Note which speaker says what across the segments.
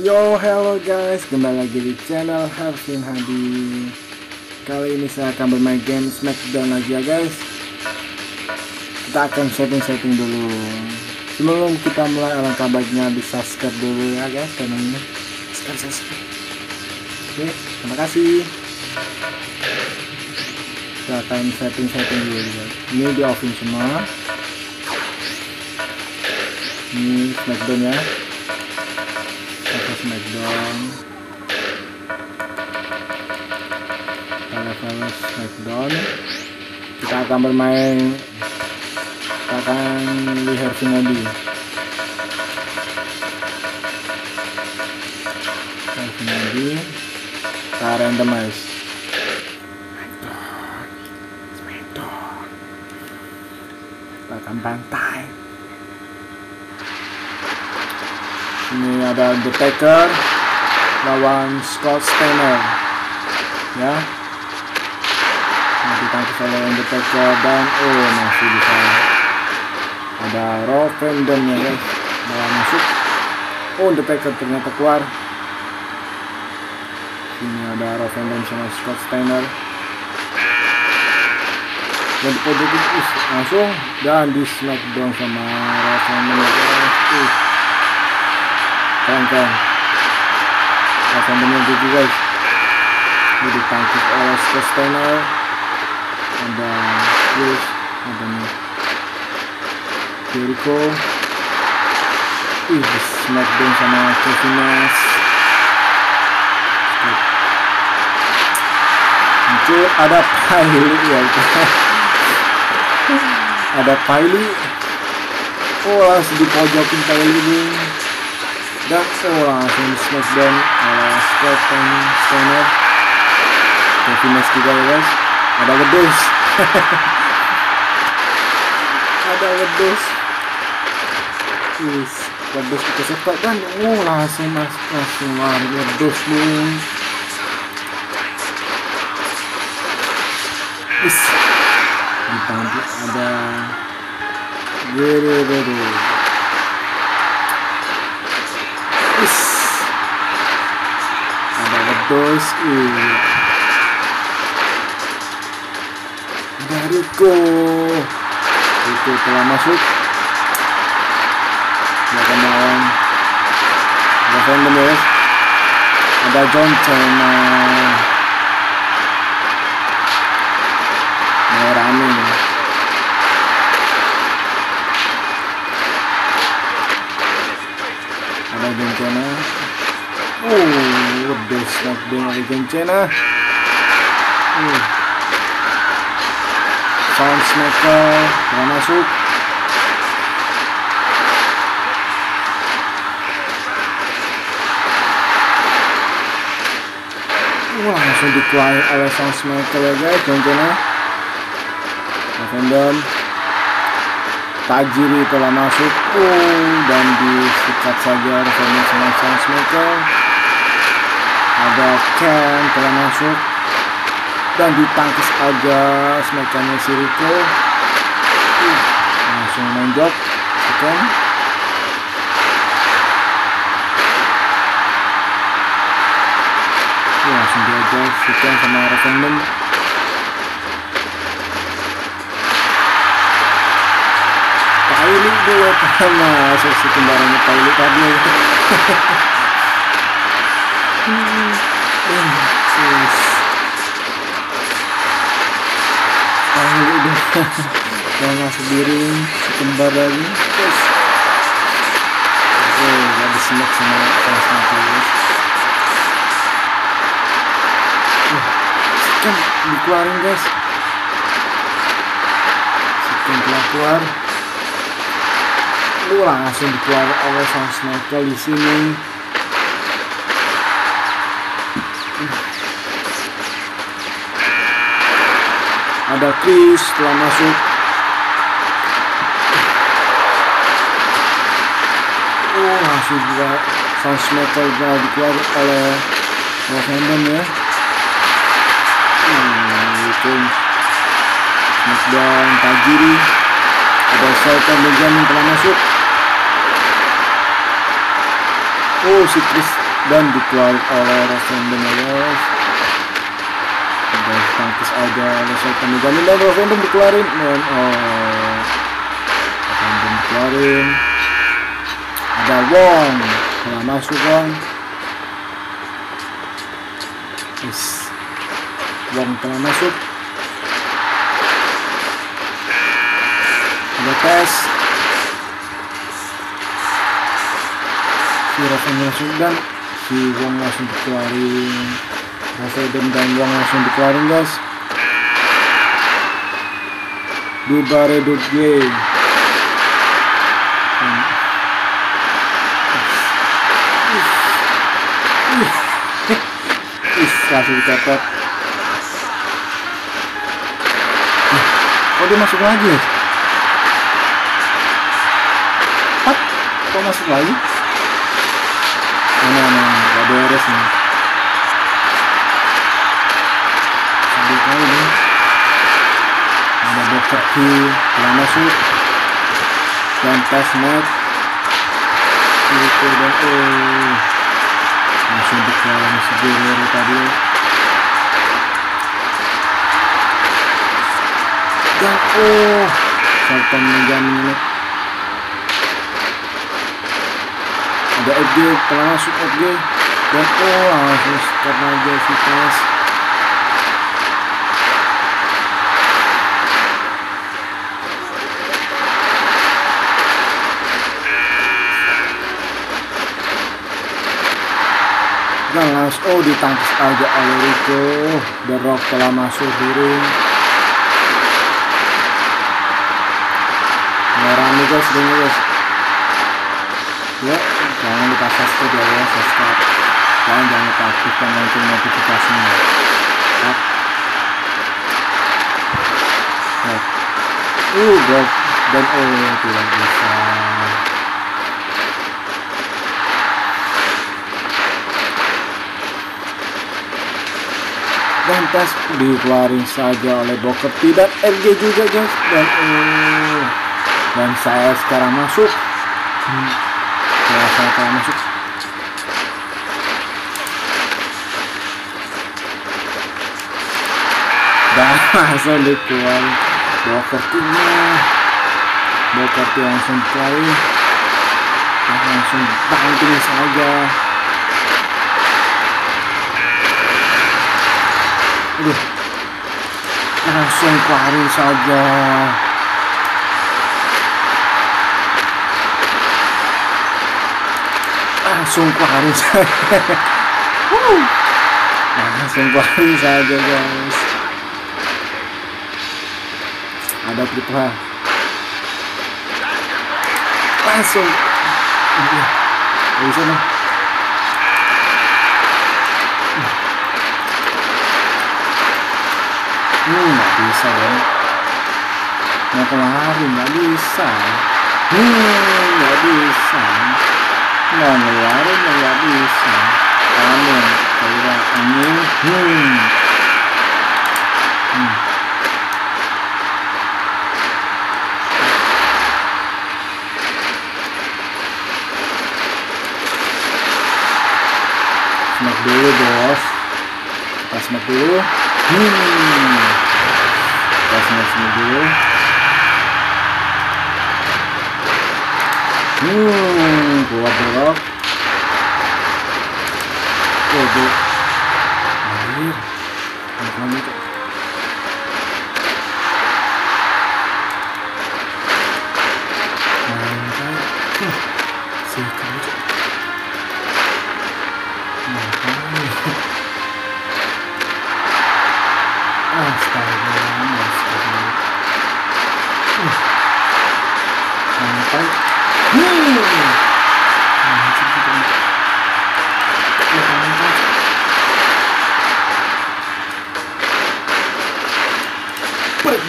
Speaker 1: Yo, hello guys, kembali lagi di channel Harvin Hadi. Kali ini saya akan bermain game Smackdown lagi ya guys. Kita akan setting-setting dulu. Sebelum kita mulai alangkah baiknya di subscribe dulu ya guys channelnya. Subscribe, subscribe. Oke, terima kasih. Kita akan setting-setting dulu guys. Ini di offin semua. Ini Smackdown ya atau Smackdown level Smackdown. Kita akan bermain kita akan lihat Sinodi Sinodi kita randomize. Smackdown. Kita akan bantai ini ada Undertaker lawan Scott Steiner. Ya. Nah, ditangkis oleh Undertaker dan oh masih bisa ada Rob Van ya guys. Malah masuk. Oh Undertaker ternyata keluar. Sini ada Rob Van sama Scott Steiner. Dan di pojok langsung dan di Smackdown sama Rob Van Dam ya keren Lavender juga. Guys ini ditangkis oleh Scott Steiner. Ada Chris ada Jericho. Ih smackdown sama Kevin Nash muncul ada Piley ya ada Piley oh langsung dipojokin Piley dan oh, langsung di smackdown oleh Scott Steiner Kevin Nash juga ya guys ada wedus. Ada wedus. Wis wedus kita suka kan. Oh langsung mas langsung lari wedus bung wis ditambah ada Gede, Ada wedus Dari Rico. Itu telah masuk Ada melawan Ada Fandom ya Ada John Cena Mau rame nih ada Gencena uh knockdown dari Gencena uh. Sound Smacker telah masuk. Uh, langsung dikeluarin oleh Sound Smacker ya guys Gencena Lavendam Tajiri telah masuk. Oh, dan disikat saja reformasi sama Sunsmaker ada Ken telah masuk. Dan ditangkis aja smackdownnya si Rico. Langsung main job Ken uh, langsung diajar si Ken sama Revenant Pilot dua masuk si kembarannya Pilot tadi Pilot dua yang masuk biring si kembar lagi. Terus oh gak disemak sama guys uh, kan dikeluarin guys. Sekian telah keluar. Uh, langsung dikeluarkan oleh sang sniper di sini ada Chris telah masuk. Oh langsung juga sang sniper juga dikeluarkan oleh November ya. Hmm, itu. Smackdown Tajiri. Ada Sultan Benjamin telah masuk. Oh si Chris dan dikeluarin oleh Rosendon ya guys tangkis aja oleh Sultan Dijamin dan Rosendon dikeluarin. Dan oh Rosendon dikeluarin? Ada Wong. Telah masuk Wong. Yes. Wong telah masuk. Ada tes. Si Raven langsung dan si Wong langsung dikeluarin Raven dan Wong langsung dikeluarin guys. Dubare Dubye Ih, langsung dicopot. Kok dia masuk lagi Hah? kok masuk lagi? Mana mana? Gak beres nih Q telah masuk dan tes net. Itu dan oh langsung dikeluarin Guerrero tadi. Dan oh Sultan menjamin ada FG telah masuk FG dan oh langsung start aja si tes oh ditangkis aja oleh Rico The Rock telah masuk di ring nih guys ringnya guys. Ya jangan lupa subscribe ya guys subscribe. Dan jangan lupa aktifkan lonceng notifikasinya. Ya. ya. uh dan oh tidak bisa dan tes dikeluarin saja oleh Booker tidak FG juga guys dan uh, dan saya sekarang masuk. Saya sekarang masuk. Dan langsung dikeluarin Booker nya Booker langsung dan langsung banting saja Aduh. Langsung keluarin saja. Langsung keluarin saja. Langsung keluarin saja guys. Ada triple. Langsung. Iya. Bisa nih. Hmm, nggak bisa dong. Mau kemari nggak bisa. Hmm, nggak bisa. Mau ngeluarin nggak bisa. Kamu kayak ini. Hmm. hmm. Smack dulu bos. Kita smack dulu. Hmm. Kita smack dulu. Hmm, kuat belok. Oh, bu. Anjir. Makan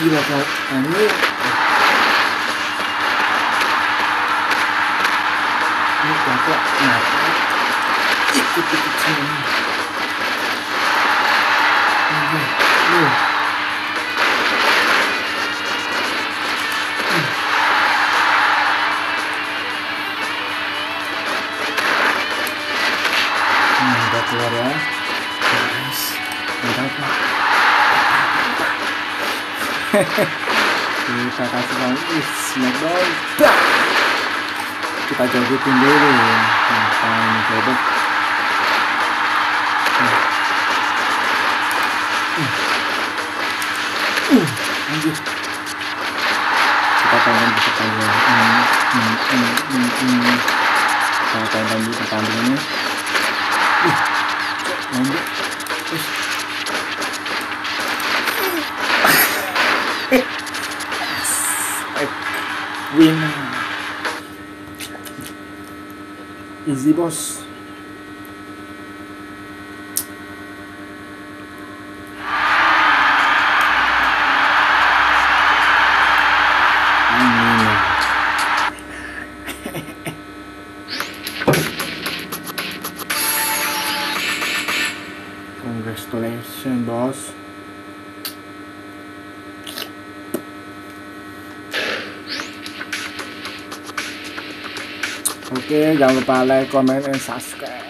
Speaker 1: Pergilah kau anjir. Ini bapak ngapain? Ikut-ikut sini. Anjir. Kita kasih lagi smackdown kita jogetin dulu. Coba anjir. Kita tonton di pertandingan hmm, hmm, hmm, hmm, hmm. kita tonton di pertandingannya ih. Lanjut Ih. women exhibits Congratulations, boss. Oke, jangan lupa like, comment, and subscribe.